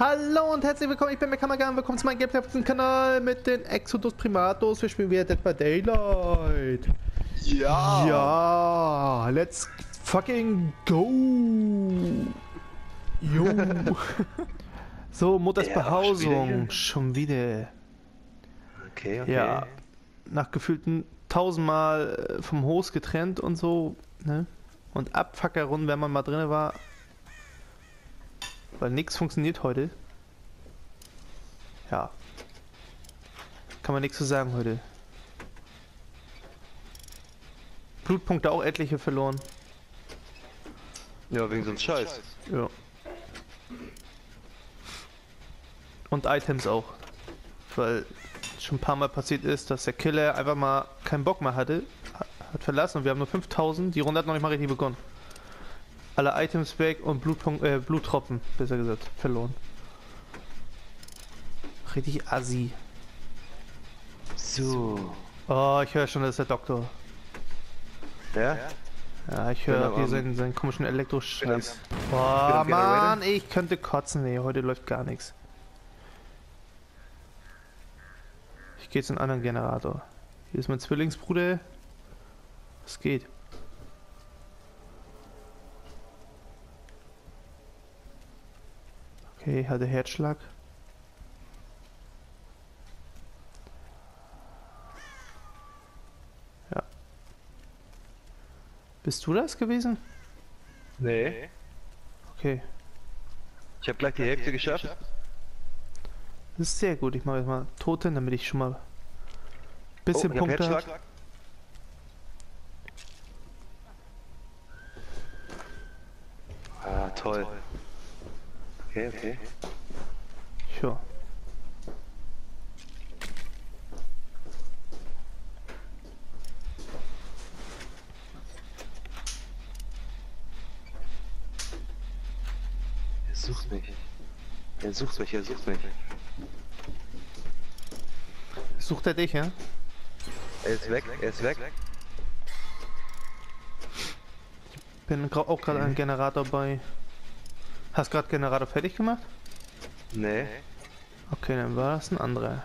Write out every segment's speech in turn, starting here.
Hallo und herzlich willkommen, ich bin Mekamagan, willkommen zu meinem Gameplay auf diesem Kanal mit den Exodus Primatos. Wir spielen wieder Dead by Daylight. Ja. Ja, let's fucking go. Jo. so, Mutters Ja, Behausung. schon wieder Schon wieder. Okay, okay. Ja, nach gefühlten tausendmal äh, vom Host getrennt und so, ne? Und Abfuckerrunden, wenn man mal drin war. Weil nichts funktioniert heute. Ja. Kann man nichts zu sagen heute. Blutpunkte auch etliche verloren. Ja, wegen so einem Scheiß. Ja. Und Items auch. Weil schon ein paar Mal passiert ist, dass der Killer einfach mal keinen Bock mehr hatte, ha- hat verlassen und wir haben nur 5000. Die Runde hat noch nicht mal richtig begonnen. Alle Items weg und Blutpunkt, äh, Bluttropfen, besser gesagt, verloren. Richtig assi. So. Oh, ich höre schon, das ist der Doktor. Ja? Ja, ich höre hier Abend. seinen, seinen komischen Elektroscheiß. Bin Boah. Mann, ich könnte kotzen. Nee, heute läuft gar nichts. Ich gehe jetzt in einen anderen Generator. Hier ist mein Zwillingsbruder. Es geht. Okay, hatte Herzschlag. Ja. Bist du das gewesen? Nee. Okay. Ich habe gleich die Hälfte geschafft. Das ist sehr gut. Ich mache jetzt mal Tote, damit ich schon mal ein bisschen oh, ich hab Punkte habe. Herzschlag. Ah, toll. Okay, okay. Ja. Er sucht mich. Er sucht mich, er sucht mich. Sucht er dich, ja? Er ist weg, er ist weg. Bin gra- auch gerade ein Generator bei. Hast gerade Generator fertig gemacht? Nee. Okay, dann war das ein anderer.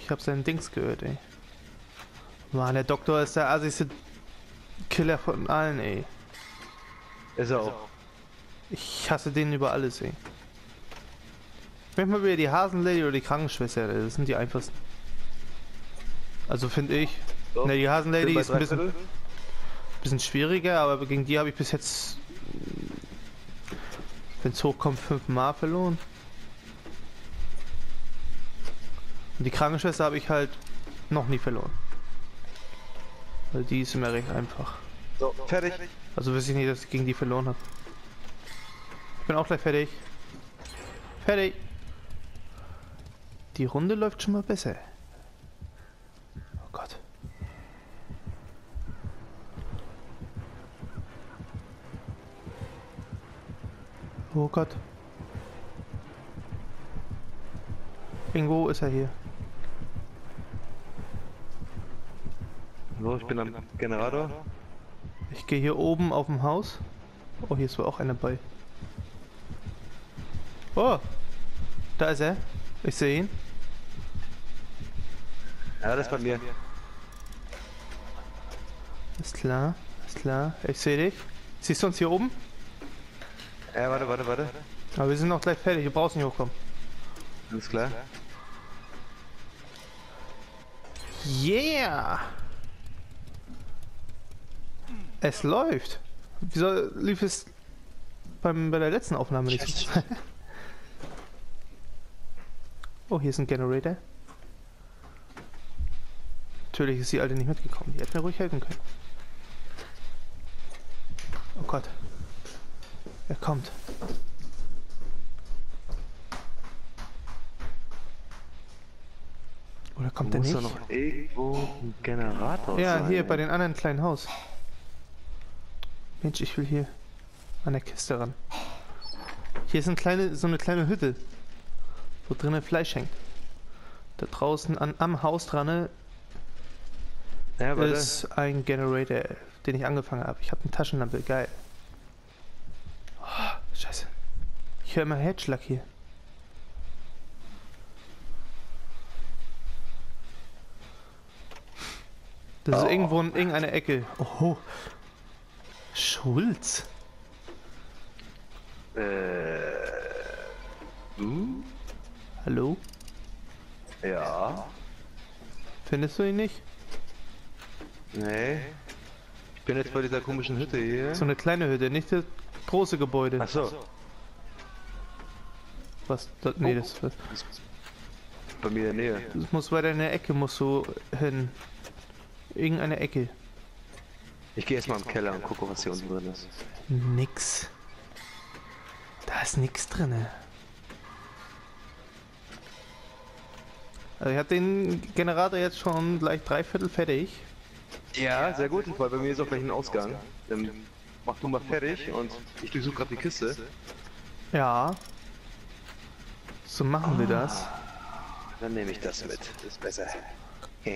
Ich hab seinen Dings gehört, ey. Mann, der Doktor ist der assigste Killer von allen, ey. Ist er auch. Ich hasse den über alles, ey. Manchmal wieder die Hasenlady oder die Krankenschwester, ey. das sind die einfachsten. Also finde ich. So. Ne, die Hasenlady ist ein bisschen, bisschen schwieriger, aber gegen die habe ich bis jetzt, wenn es hochkommt, fünfmal verloren. Und die Krankenschwester habe ich halt noch nie verloren. Weil die ist immer recht einfach. So, fertig. Also weiß ich nicht, dass ich gegen die verloren habe. Ich bin auch gleich fertig. Fertig. Die Runde läuft schon mal besser. Oh Gott. Oh Gott. Irgendwo ist er hier. So, ich bin am Generator. Ich gehe hier oben auf dem Haus. Oh, hier ist wohl auch einer bei. Oh! Da ist er. Ich sehe ihn. Ja, das ist bei mir. Ist klar, ist klar. Ich sehe dich. Siehst du uns hier oben? Ja, warte, warte, warte. Aber wir sind noch gleich fertig. Du brauchst nicht hochkommen. Alles klar. Yeah! Es läuft. Wieso lief es beim, bei der letzten Aufnahme nicht so? oh, hier ist ein Generator. Natürlich ist die alte nicht mitgekommen. Die hätte mir ruhig helfen können. Oh Gott. Er kommt. Oder kommt er Muss nicht? da noch irgendwo ein Generator Ja, sein? hier bei den anderen kleinen Haus. Mensch, ich will hier an der Kiste ran. Hier ist eine kleine, so eine kleine Hütte, wo drinnen Fleisch hängt. Da draußen an, am Haus dran Ja, warte. ist ein Generator, den ich angefangen habe. Ich habe eine Taschenlampe, geil. Oh, scheiße. Ich höre immer Herzschlag hier. Das ist Oh. irgendwo in irgendeiner Ecke. Oh. Schulz. Äh. Uh, Hallo? ja. Findest du ihn nicht? Nee. Ich bin jetzt bei dieser komischen Hütte hier. So eine kleine Hütte, nicht das große Gebäude. Achso. Was? Das, nee, das, das, Bei mir in der Nähe. das muss weiter in der Ecke, musst du hin. Irgendeine Ecke. Ich gehe erstmal im Keller und gucke, was hier unten drin ist. Nix. Da ist nix drinne. Also ich habe den Generator jetzt schon gleich dreiviertel fertig. Ja, sehr gut, weil bei mir ist auch gleich ein Ausgang. Dann mach du mal fertig und ich durchsuche gerade die Kiste. Ja. So machen wir das. Dann nehme ich das mit. Das ist besser.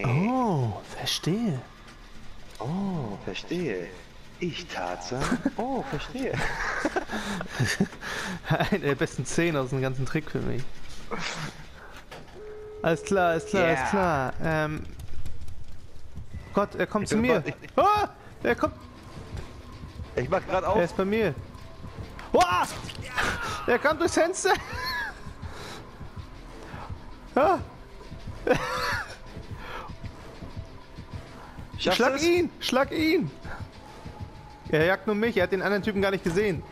Oh, verstehe. Oh, verstehe. Ich Tarzan? Oh, verstehe. Eine der besten Szenen aus dem ganzen Trick für mich. Alles klar, alles klar, alles Yeah. klar. Ähm. Gott, er kommt Ich zu mir. bereit. Ah, er kommt. Ich mach gerade Er auf. ist bei mir. Oh, er kommt durchs Fenster. Ah, schlag du's? ihn, schlag ihn. Er jagt nur mich, er hat den anderen Typen gar nicht gesehen.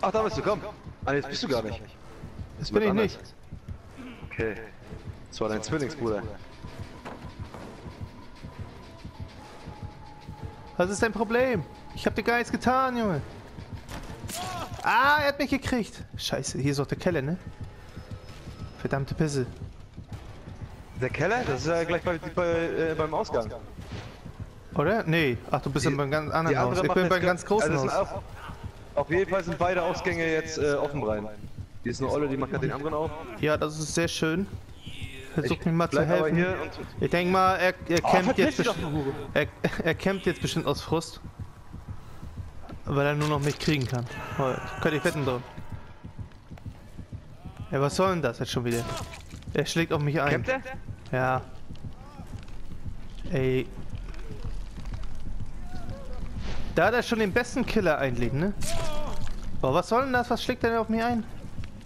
Ach, da bist du, komm. Ah, jetzt bist du gar nicht. Das bin ich nicht. Okay. Das war dein Zwillingsbruder. Was ist dein Problem? Ich hab dir gar nichts getan, Junge. Ah, er hat mich gekriegt. Scheiße, hier ist auch der Keller, ne? Verdammte Pisse. Der Keller? Das ist ja gleich bei, bei, äh, beim Ausgang. Oder? Nee. Ach, du bist Die- beim ganz anderen Haus. Ich bin beim ganz großen also Haus. Auf, auf jeden Fall sind beide Ausgänge jetzt äh, offen rein. Hier ist eine Olle, die macht gerade den anderen auf. Ja, das ist sehr schön. Versuch Ich mir mal zu helfen. hier Ich denke mal, er, er Oh, campt jetzt. Er, er campt jetzt bestimmt aus Frust. Weil er nur noch mich kriegen kann. Oh, könnte ich wetten drauf. Ja, was soll denn das jetzt schon wieder? Er schlägt auf mich ein. Kämpft er? Ja. Ey. Da hat er schon den besten Killer eigentlich, ne? Oh, was soll denn das? Was schlägt er denn auf mich ein?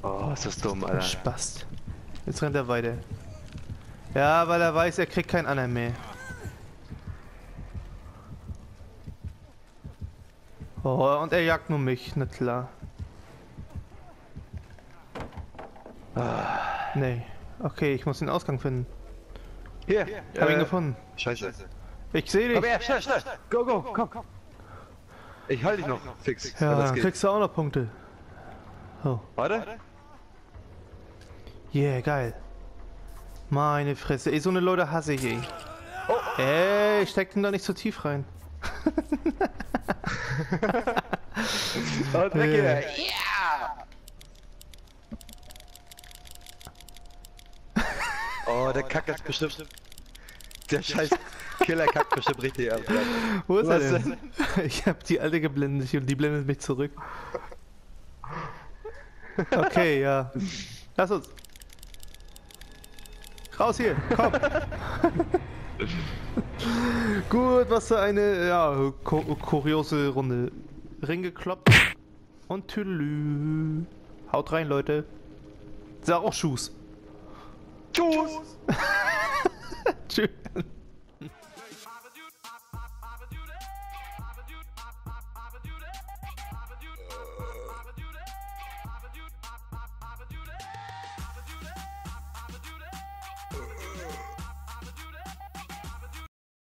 Oh, ist das dumm, Alter. Spast. Jetzt rennt er weiter. Ja, weil er weiß, er kriegt keinen anderen mehr. Oh, und er jagt nur mich, na klar. Nee. Okay, ich muss den Ausgang finden. Hier. Ich hab ihn äh, gefunden. Scheiße. Ich sehe dich. Komm her, schnell, schnell. Go, go, komm. Ich halte dich noch fix. Ja, dann kriegst du auch noch Punkte. Oh. Warte. Yeah, geil. Meine Fresse. Ey, so eine Leute hasse ich, ey. Ey, steck den doch nicht so tief rein. Und weg Ja. hier. Oh, der Kack ist bestimmt. Der scheiß Killer kackt bestimmt richtig ab. Wo ist er denn? Ich hab die alte geblendet und die blendet mich zurück. Okay, ja. Lass uns. Raus hier, komm. Gut, was für eine ja, ko kuriose Runde. Ring gekloppt und Tüdelü. Haut rein, Leute. Sag auch Schuss. Tschüss. Tschüss.